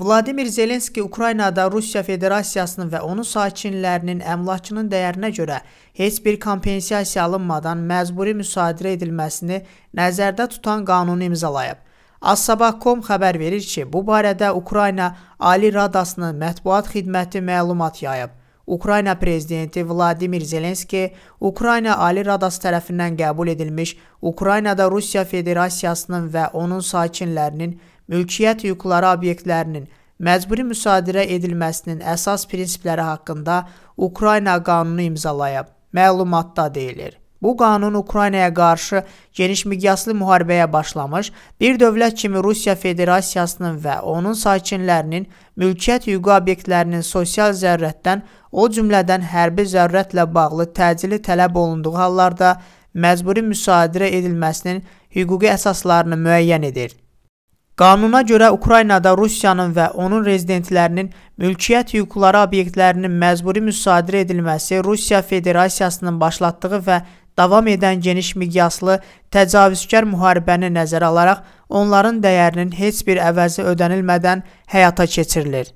Vladimir Zelenski Ukraynada Rusiya Federasiyasının və onun sakinlərinin əmlakının dəyərinə görə heç bir kompensasiya alınmadan məcburi müsadirə edilməsini nəzərdə tutan qanunu imzalayıb. As-Sabah.com xəbər verir ki, bu barədə Ukrayna Ali Radasının mətbuat xidməti məlumat yayıb. Ukrayna prezidenti Vladimir Zelenski Ukrayna Ali Radası tərəfindən qəbul edilmiş Ukraynada Rusiya Federasiyasının və onun sakinlərinin mülkiyyət hüquqları obyektlərinin məcburi müsadirə edilməsinin əsas prinsipləri haqqında Ukrayna qanunu imzalayıb. Məlumatda deyilir. Bu qanun Ukraynaya qarşı geniş miqyaslı müharibəyə başlamış, bir dövlət kimi Rusiya Federasiyasının və onun sakinlərinin mülkiyyət hüququ obyektlərinin sosial zərurətdən, o cümlədən hərbi zərurətlə bağlı təcili tələb olunduğu hallarda məcburi müsadirə edilməsinin hüquqi əsaslarını müəyyən edir. Qanuna görə Ukraynada Rusiyanın və onun rezidentlərinin mülkiyyət hüquqları obyektlərinin məcburi müsadirə edilməsi Rusiya Federasiyasının başlatdığı və davam edən geniş miqyaslı təcavüzkar müharibəni nəzərə alaraq onların dəyərinin heç bir əvəzi ödənilmədən həyata keçirilir.